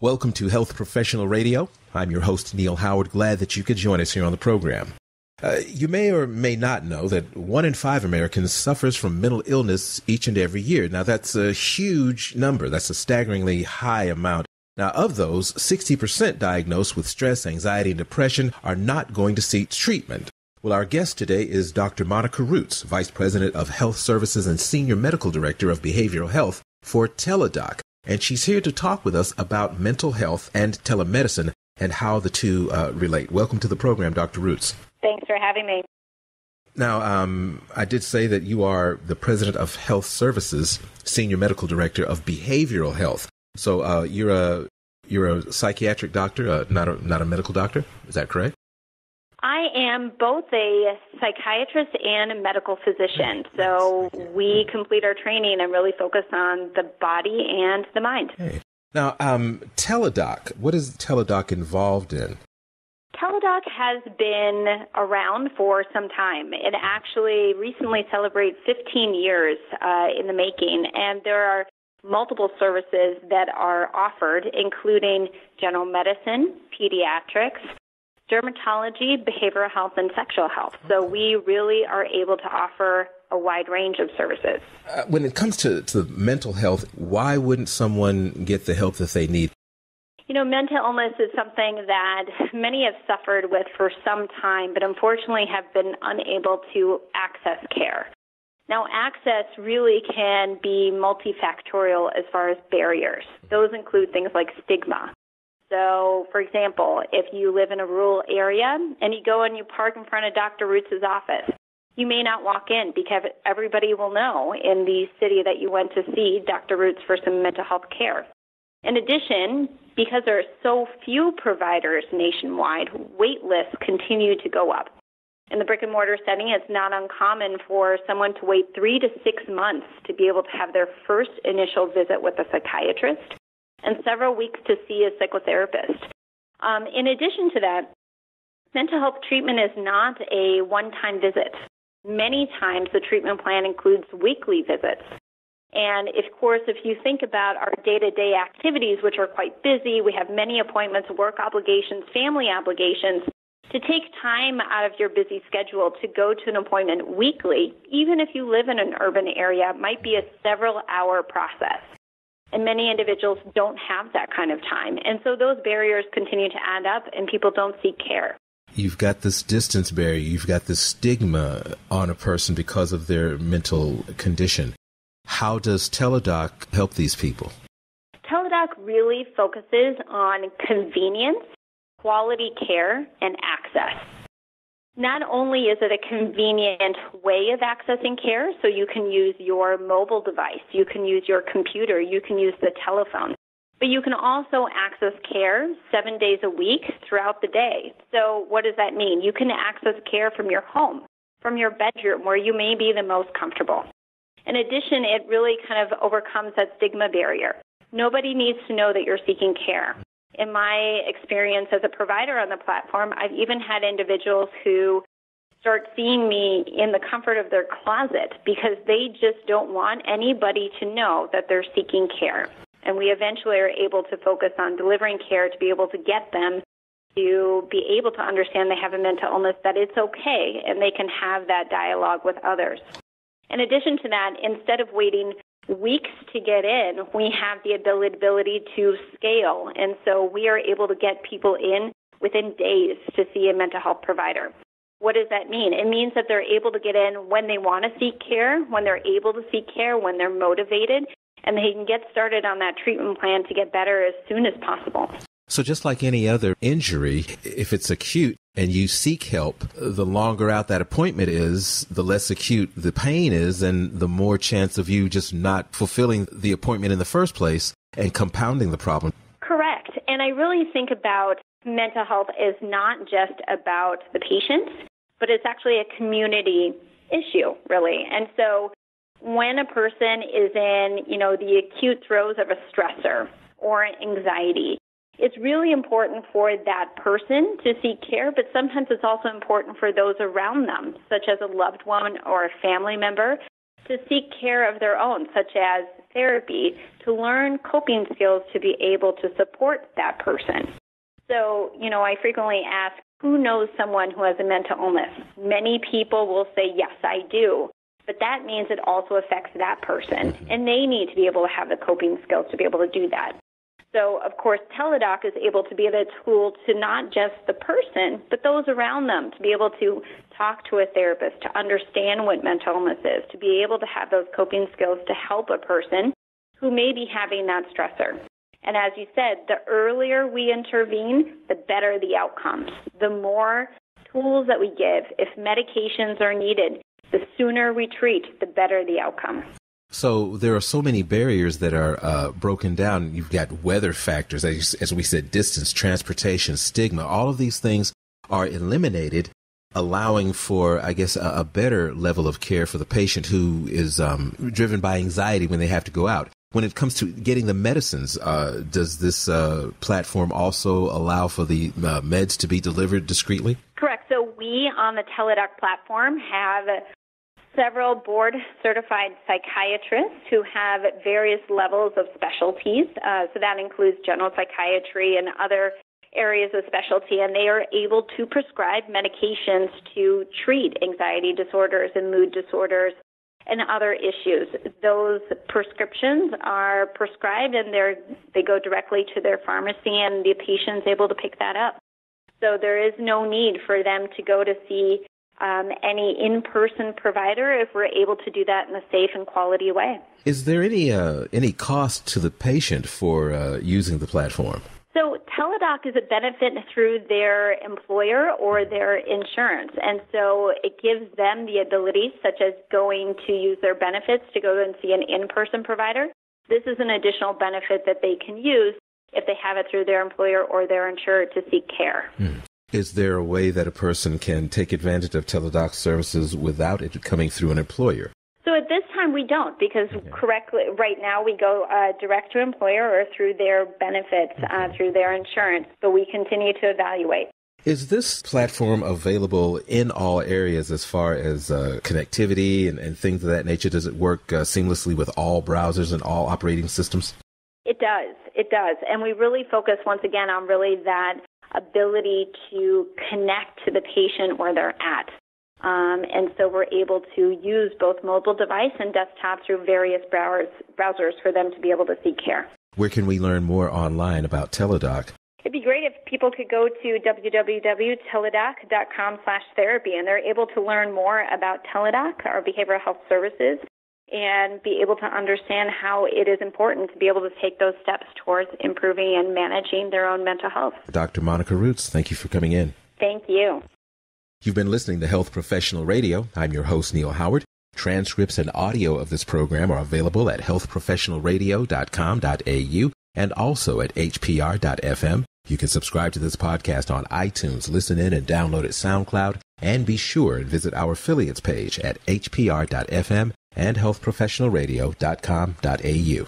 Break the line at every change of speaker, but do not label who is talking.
Welcome to Health Professional Radio. I'm your host, Neal Howard. Glad that you could join us here on the program. Uh, you may or may not know that one in five Americans suffers from mental illness each and every year. Now, that's a huge number. That's a staggeringly high amount. Now, of those, 60% diagnosed with stress, anxiety, and depression are not going to seek treatment. Well, our guest today is Dr. Monika Roots, Vice President of Health Services and Senior Medical Director of Behavioral Health for Teladoc. And she's here to talk with us about mental health and telemedicine and how the two uh, relate. Welcome to the program, Dr. Roots.
Thanks for having me.
Now, um, I did say that you are the President of Health Services, Senior Medical Director of Behavioral Health. So uh, you're a you're a psychiatric doctor, uh, not a not a medical doctor. Is that correct?
I am both a psychiatrist and a medical physician. So we complete our training and really focus on the body and the mind.
Now, um, Teladoc, what is Teladoc involved in?
Teladoc has been around for some time. It actually recently celebrates 15 years uh, in the making, and there are multiple services that are offered, including general medicine, pediatrics, dermatology, behavioral health, and sexual health. So we really are able to offer a wide range of services.
Uh, when it comes to, to mental health, why wouldn't someone get the help that they need?
You know, mental illness is something that many have suffered with for some time, but unfortunately have been unable to access care. Now, access really can be multifactorial as far as barriers. Those include things like stigma, so, for example, if you live in a rural area and you go and you park in front of Dr. Roots' office, you may not walk in because everybody will know in the city that you went to see Dr. Roots for some mental health care. In addition, because there are so few providers nationwide, wait lists continue to go up. In the brick and mortar setting, it's not uncommon for someone to wait three to six months to be able to have their first initial visit with a psychiatrist and several weeks to see a psychotherapist. Um, in addition to that, mental health treatment is not a one time visit. Many times the treatment plan includes weekly visits. And of course, if you think about our day to day activities, which are quite busy, we have many appointments, work obligations, family obligations, to take time out of your busy schedule to go to an appointment weekly, even if you live in an urban area, might be a several hour process. And many individuals don't have that kind of time. And so those barriers continue to add up and people don't seek care.
You've got this distance barrier, you've got this stigma on a person because of their mental condition. How does Teladoc help these people?
Teladoc really focuses on convenience, quality care, and access. Not only is it a convenient way of accessing care, so you can use your mobile device, you can use your computer, you can use the telephone, but you can also access care seven days a week throughout the day. So, what does that mean? You can access care from your home, from your bedroom, where you may be the most comfortable. In addition, it really kind of overcomes that stigma barrier. Nobody needs to know that you're seeking care in my experience as a provider on the platform, I've even had individuals who start seeing me in the comfort of their closet because they just don't want anybody to know that they're seeking care. And we eventually are able to focus on delivering care to be able to get them to be able to understand they have a mental illness, that it's okay, and they can have that dialogue with others. In addition to that, instead of waiting weeks to get in, we have the ability to scale. And so we are able to get people in within days to see a mental health provider. What does that mean? It means that they're able to get in when they want to seek care, when they're able to seek care, when they're motivated, and they can get started on that treatment plan to get better as soon as possible.
So, just like any other injury, if it's acute and you seek help, the longer out that appointment is, the less acute the pain is, and the more chance of you just not fulfilling the appointment in the first place and compounding the problem.
Correct. And I really think about mental health is not just about the patient, but it's actually a community issue, really. And so, when a person is in, you know, the acute throes of a stressor or anxiety, it's really important for that person to seek care, but sometimes it's also important for those around them, such as a loved one or a family member, to seek care of their own, such as therapy to learn coping skills to be able to support that person. So, you know, I frequently ask, who knows someone who has a mental illness? Many people will say, yes, I do. But that means it also affects that person, mm-hmm. and they need to be able to have the coping skills to be able to do that. So, of course, Teladoc is able to be the tool to not just the person, but those around them to be able to talk to a therapist, to understand what mental illness is, to be able to have those coping skills to help a person who may be having that stressor. And as you said, the earlier we intervene, the better the outcomes. The more tools that we give, if medications are needed, the sooner we treat, the better the outcome.
So there are so many barriers that are uh, broken down. You've got weather factors, as, as we said, distance, transportation, stigma. All of these things are eliminated, allowing for, I guess, a, a better level of care for the patient who is um, driven by anxiety when they have to go out. When it comes to getting the medicines, uh, does this uh, platform also allow for the uh, meds to be delivered discreetly?
Correct. So we on the Teladoc platform have several board certified psychiatrists who have various levels of specialties. Uh, so that includes general psychiatry and other areas of specialty, and they are able to prescribe medications to treat anxiety disorders and mood disorders and other issues. Those prescriptions are prescribed and they're, they go directly to their pharmacy and the patient's able to pick that up. So there is no need for them to go to see um, any in-person provider if we're able to do that in a safe and quality way.
Is there any uh, any cost to the patient for uh, using the platform?
So Teladoc is a benefit through their employer or their insurance. And so it gives them the ability, such as going to use their benefits to go and see an in-person provider. This is an additional benefit that they can use if they have it through their employer or their insurer to seek care.
Hmm. Is there a way that a person can take advantage of Teladoc services without it coming through an employer?
So at this time we don't because okay. correctly right now we go uh, direct to employer or through their benefits uh, okay. uh, through their insurance, but we continue to evaluate.
Is this platform available in all areas as far as uh, connectivity and, and, things of that nature? Does it work uh, seamlessly with all browsers and all operating systems?
It does. It does. And we really focus once again on really that ability to connect to the patient where they're at. Um, and so we're able to use both mobile device and desktop through various browsers, browsers for them to be able to seek care.
Where can we learn more online about Teladoc?
It'd be great if people could go to www.teladoc.com slash therapy and they're able to learn more about Teladoc, our behavioral health services, and be able to understand how it is important to be able to take those steps towards improving and managing their own mental health.
Dr. Monika Roots, thank you for coming in.
Thank you.
You've been listening to Health Professional Radio. I'm your host, Neal Howard. Transcripts and audio of this program are available at healthprofessionalradio.com.au and also at hpr.fm. You can subscribe to this podcast on iTunes, listen in and download at SoundCloud, and be sure and visit our affiliates page at hpr.fm and healthprofessionalradio.com.au.